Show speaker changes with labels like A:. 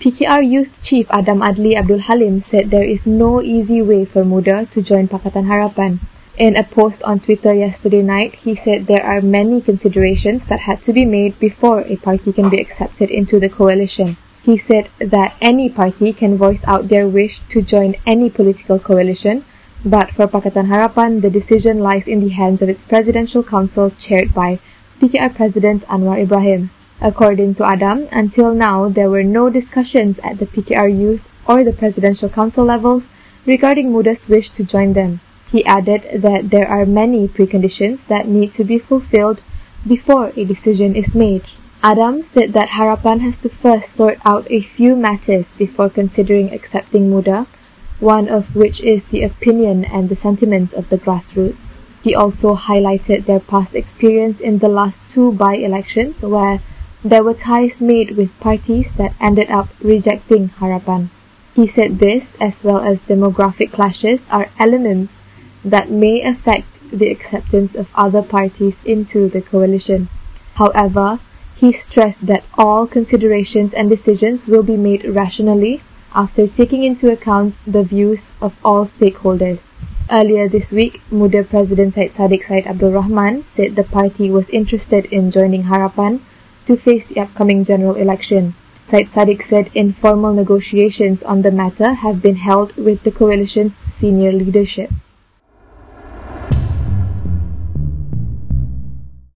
A: PKR Youth Chief Adam Adli Abdul Halim said there is no easy way for Muda to join Pakatan Harapan. In a post on Twitter yesterday night, he said there are many considerations that had to be made before a party can be accepted into the coalition. He said that any party can voice out their wish to join any political coalition, but for Pakatan Harapan, the decision lies in the hands of its presidential council chaired by PKR President Anwar Ibrahim. According to Adam, until now there were no discussions at the PKR Youth or the Presidential Council levels regarding Muda's wish to join them. He added that there are many preconditions that need to be fulfilled before a decision is made. Adam said that Harapan has to first sort out a few matters before considering accepting Muda, one of which is the opinion and the sentiments of the grassroots. He also highlighted their past experience in the last two by-elections where there were ties made with parties that ended up rejecting Harapan. He said this, as well as demographic clashes, are elements that may affect the acceptance of other parties into the coalition. However, he stressed that all considerations and decisions will be made rationally after taking into account the views of all stakeholders. Earlier this week, Muda President Syed Saddiq Syed Abdul Rahman said the party was interested in joining Harapan to face the upcoming general election. Syed Saddiq said informal negotiations on the matter have been held with the coalition's senior leadership.